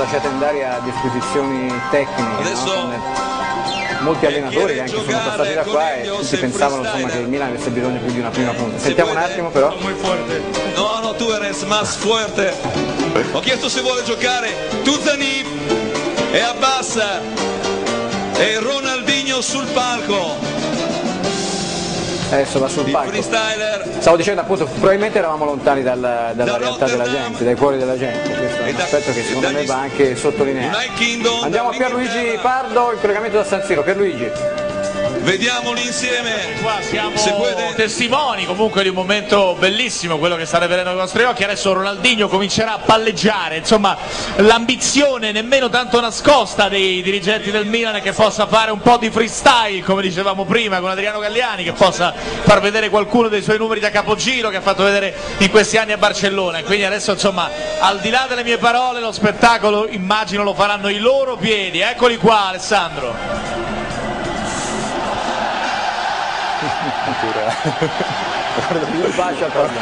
lasciate andare a disposizioni tecniche, Adesso no? Molti allenatori che anche sono passati da qua e tutti pensavano insomma, che il Milan avesse bisogno più di una prima punta. Sentiamo un attimo però. No, no, tu eres más fuerte. Ho chiesto se vuole giocare Tuzani e Abbas e Ronaldinho sul palco. Adesso va sul palco. Stavo dicendo appunto, probabilmente eravamo lontani dal- dalla Da realtà della gente, dai cuori della gente. Questo è un aspetto che secondo me va anche sottolineato. Andiamo a Pierluigi. Pardo, il collegamento da San Siro. Pierluigi. Vediamoli insieme. Qua siamo Se puede- testimoni comunque di un momento bellissimo, quello che state vedendo con i vostri occhi. Adesso Ronaldinho comincerà a palleggiare, insomma l'ambizione nemmeno tanto nascosta dei dirigenti del Milan è che possa fare un po' di freestyle, come dicevamo prima, con Adriano Galliani, che possa far vedere qualcuno dei suoi numeri da capogiro che ha fatto vedere in questi anni a Barcellona. E quindi adesso insomma, al di là delle mie parole, lo spettacolo immagino lo faranno i loro piedi. Eccoli qua Alessandro. Un bacio a Pardo.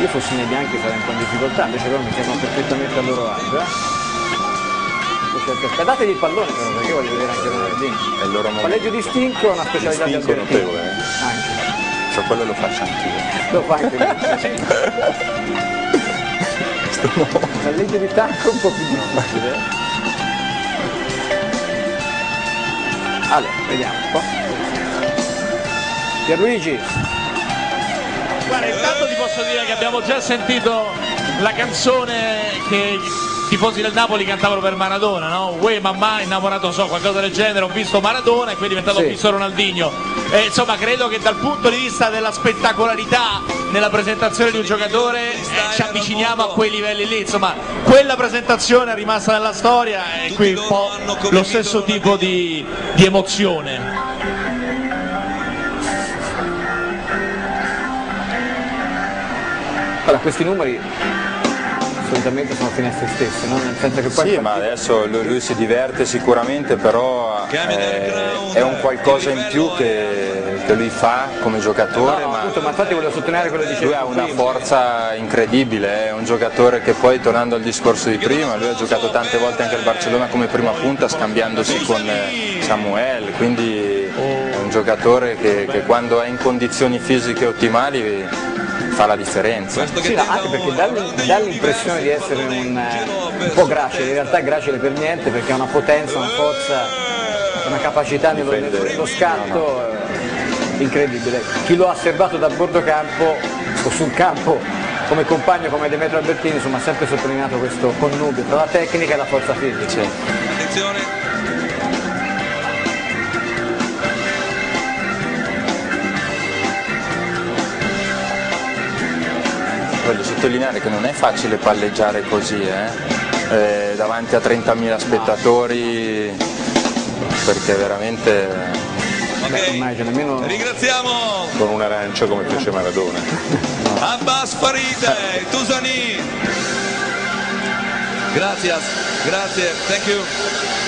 Io fossi nei bianchi sarei un po' in difficoltà, invece loro mi sembrano perfettamente a loro agio. Eh? Dategli il pallone però perché io voglio vedere anche Ronaldinho. È il loro. Palleggio distinto è una specialità di Albertini. notevole, eh. Anche. Cioè quello lo faccio anch'io. Lo fa anche lui. Palleggio di tacco un po' più difficile. Allora, vediamo un po'. Pierluigi, Guarda, intanto ti posso dire che abbiamo già sentito la canzone che tifosi del Napoli cantavano per Maradona, no? Uè mamma, innamorato so, qualcosa del genere, ho visto Maradona e poi è diventato Sì. ho visto Ronaldinho. E, insomma, credo che dal punto di vista della spettacolarità nella presentazione di un giocatore eh, ci avviciniamo a quei livelli lì. Insomma, quella presentazione è rimasta nella storia e qui un po' lo stesso tipo di, di emozione. allora, questi numeri solitamente sono finestre stesse, no? nel senso che poi Sì, ma adesso lui, lui si diverte sicuramente, però eh, è un qualcosa in più che, che lui fa come giocatore, no, ma appunto, ma infatti volevo sottolineare quello che dicevo lui ha una forza incredibile, è un giocatore che poi tornando al discorso di prima, lui ha giocato tante volte anche al Barcellona come prima punta scambiandosi con eh, Samuel, quindi è un giocatore che, che quando è in condizioni fisiche ottimali fa la differenza. Sì, no, anche perché dà l'im- dà l'impressione di essere un, eh, un po' gracile, in realtà è gracile per niente perché ha una potenza, una forza, una capacità nello, Difende. nello scatto eh, incredibile. Chi lo ha osservato da bordo campo o sul campo come compagno come Demetrio Albertini insomma ha sempre sottolineato questo connubio tra la tecnica e la forza fisica. Attenzione. Voglio sottolineare che non è facile palleggiare così, eh? Eh, davanti a 30.000 spettatori, perché veramente Beh, immagino, nemmeno- Ringraziamo con un arancio come fece Maradona. Abbas Farid, Tusani. Gracias, grazie, thank you.